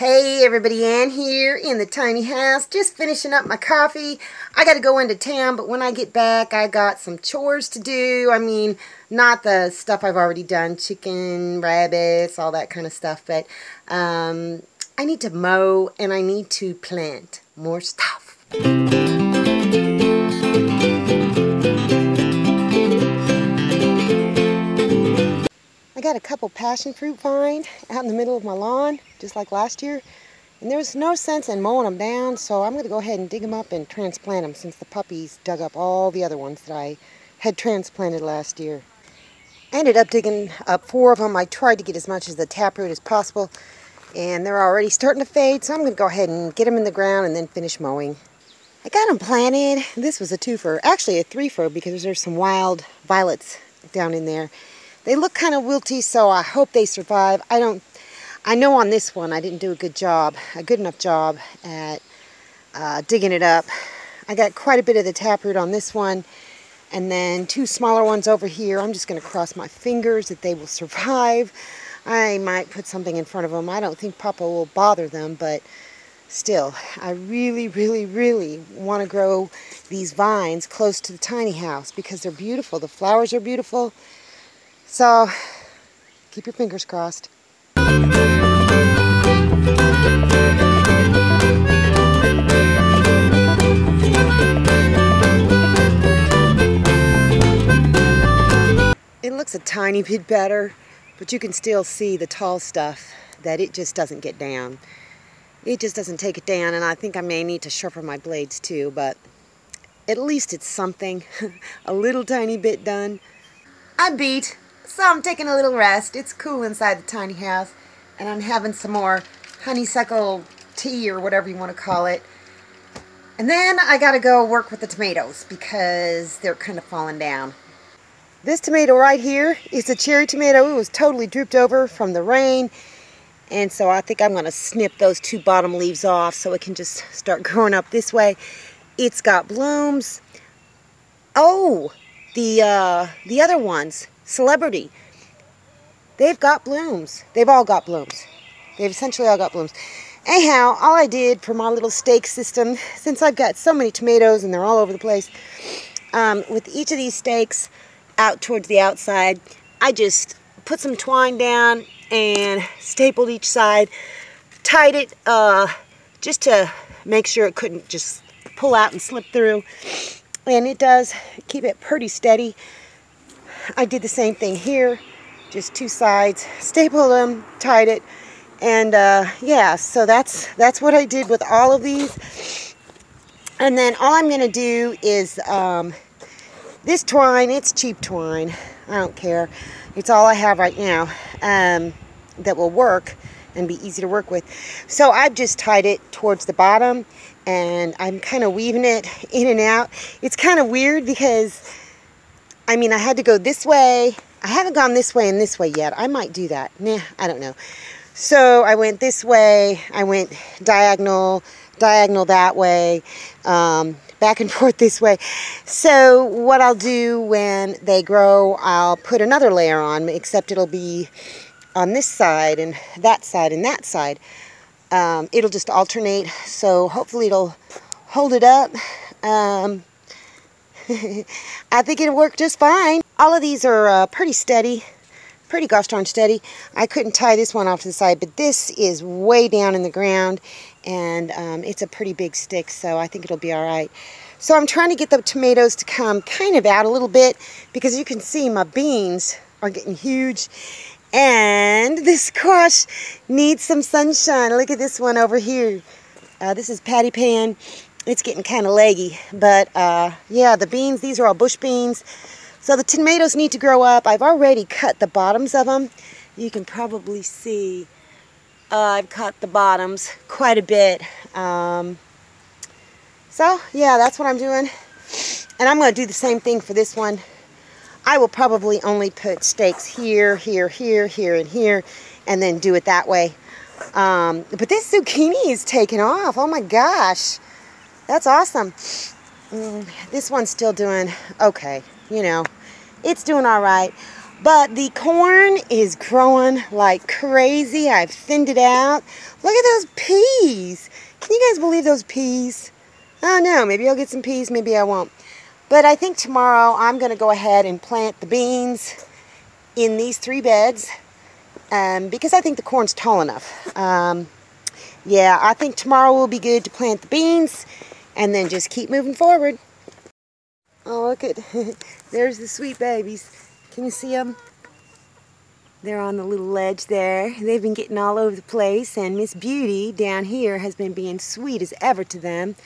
Hey everybody, Ann here in the tiny house, just finishing up my coffee. I got to go into town, but when I get back, I got some chores to do. I mean, not the stuff I've already done, chicken, rabbits, all that kind of stuff, but um, I need to mow and I need to plant more stuff. I got a couple passion fruit vines out in the middle of my lawn, just like last year. And there's no sense in mowing them down, so I'm going to go ahead and dig them up and transplant them since the puppies dug up all the other ones that I had transplanted last year. I ended up digging up four of them. I tried to get as much of the taproot as possible, and they're already starting to fade, so I'm going to go ahead and get them in the ground and then finish mowing. I got them planted. This was a twofer, actually a threefer because there's some wild violets down in there. They look kind of wilty, so I hope they survive. I don't, I know on this one I didn't do a good job, a good enough job at uh, digging it up. I got quite a bit of the taproot on this one, and then two smaller ones over here. I'm just going to cross my fingers that they will survive. I might put something in front of them. I don't think Papa will bother them, but still, I really, really, really want to grow these vines close to the tiny house because they're beautiful. The flowers are beautiful so, keep your fingers crossed. It looks a tiny bit better, but you can still see the tall stuff that it just doesn't get down. It just doesn't take it down, and I think I may need to sharpen my blades too, but at least it's something, a little tiny bit done. I beat so I'm taking a little rest. It's cool inside the tiny house. And I'm having some more honeysuckle tea or whatever you want to call it. And then I got to go work with the tomatoes because they're kind of falling down. This tomato right here is a cherry tomato. It was totally drooped over from the rain. And so I think I'm going to snip those two bottom leaves off so it can just start growing up this way. It's got blooms. Oh, the, uh, the other ones celebrity. They've got blooms. They've all got blooms. They've essentially all got blooms. Anyhow, all I did for my little stake system, since I've got so many tomatoes and they're all over the place, um, with each of these stakes out towards the outside, I just put some twine down and stapled each side, tied it uh, just to make sure it couldn't just pull out and slip through. And it does keep it pretty steady. I did the same thing here, just two sides, stapled them, tied it, and uh, yeah, so that's that's what I did with all of these. And then all I'm going to do is um, this twine, it's cheap twine, I don't care. It's all I have right now um, that will work and be easy to work with. So I've just tied it towards the bottom and I'm kind of weaving it in and out. It's kind of weird because I mean, I had to go this way. I haven't gone this way and this way yet. I might do that. Nah, I don't know. So I went this way. I went diagonal, diagonal that way, um, back and forth this way. So what I'll do when they grow, I'll put another layer on, except it'll be on this side and that side and that side. Um, it'll just alternate, so hopefully it'll hold it up. Um, I think it'll work just fine. All of these are uh, pretty steady, pretty gosh darn steady. I couldn't tie this one off to the side, but this is way down in the ground, and um, it's a pretty big stick, so I think it'll be all right. So I'm trying to get the tomatoes to come kind of out a little bit, because you can see my beans are getting huge, and this squash needs some sunshine. Look at this one over here. Uh, this is patty pan it's getting kind of leggy. But uh, yeah, the beans, these are all bush beans. So the tomatoes need to grow up. I've already cut the bottoms of them. You can probably see uh, I've cut the bottoms quite a bit. Um, so yeah, that's what I'm doing. And I'm going to do the same thing for this one. I will probably only put stakes here, here, here, here, and here, and then do it that way. Um, but this zucchini is taking off. Oh my gosh. That's awesome. Mm, this one's still doing okay. You know, it's doing all right. But the corn is growing like crazy. I've thinned it out. Look at those peas. Can you guys believe those peas? Don't know. Maybe I'll get some peas. Maybe I won't. But I think tomorrow I'm going to go ahead and plant the beans in these three beds um, because I think the corn's tall enough. Um, yeah, I think tomorrow will be good to plant the beans and then just keep moving forward. Oh, look at, there's the sweet babies. Can you see them? They're on the little ledge there. They've been getting all over the place and Miss Beauty down here has been being sweet as ever to them.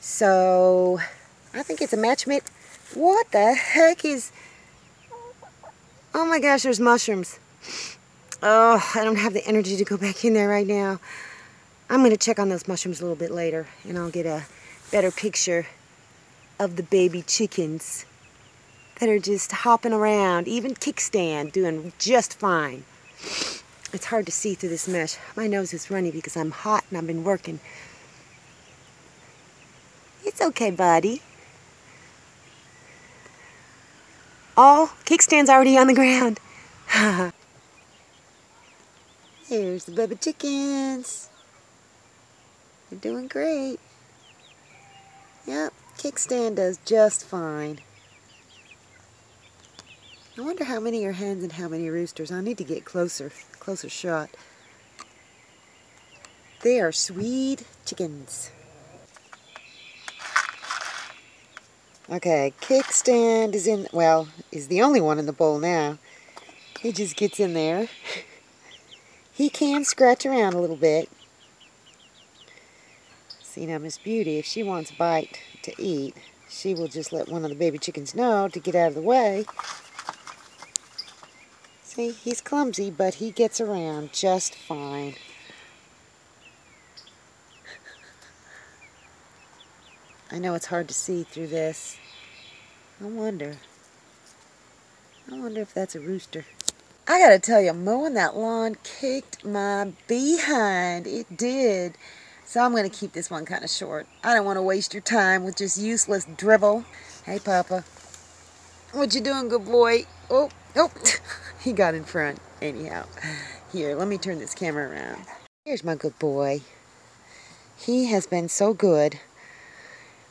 So, I think it's a match made. What the heck is... Oh my gosh, there's mushrooms. Oh, I don't have the energy to go back in there right now. I'm going to check on those mushrooms a little bit later and I'll get a better picture of the baby chickens that are just hopping around, even kickstand, doing just fine. It's hard to see through this mesh. My nose is runny because I'm hot and I've been working. It's okay, buddy. Oh, kickstand's already on the ground. Here's the baby chickens. They're doing great. Yep, kickstand does just fine. I wonder how many are hens and how many roosters. I need to get closer, closer shot. They are sweet chickens. Okay, kickstand is in, well, is the only one in the bowl now. He just gets in there. he can scratch around a little bit. See know, Miss Beauty, if she wants a bite to eat, she will just let one of the baby chickens know to get out of the way. See, he's clumsy, but he gets around just fine. I know it's hard to see through this. I wonder. I wonder if that's a rooster. I gotta tell you, mowing that lawn kicked my behind. It did. So I'm going to keep this one kind of short. I don't want to waste your time with just useless dribble. Hey, Papa. What you doing, good boy? Oh, oh, he got in front. Anyhow, here, let me turn this camera around. Here's my good boy. He has been so good.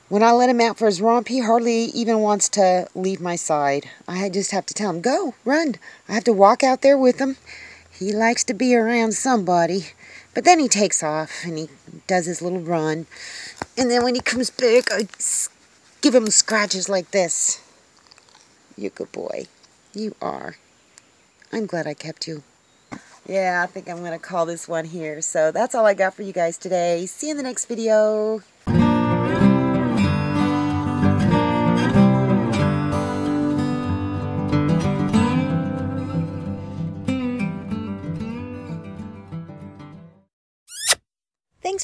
When I let him out for his romp, he hardly even wants to leave my side. I just have to tell him, go, run. I have to walk out there with him. He likes to be around somebody. But then he takes off and he does his little run. And then when he comes back, I give him scratches like this. You're a good boy. You are. I'm glad I kept you. Yeah, I think I'm going to call this one here. So that's all I got for you guys today. See you in the next video.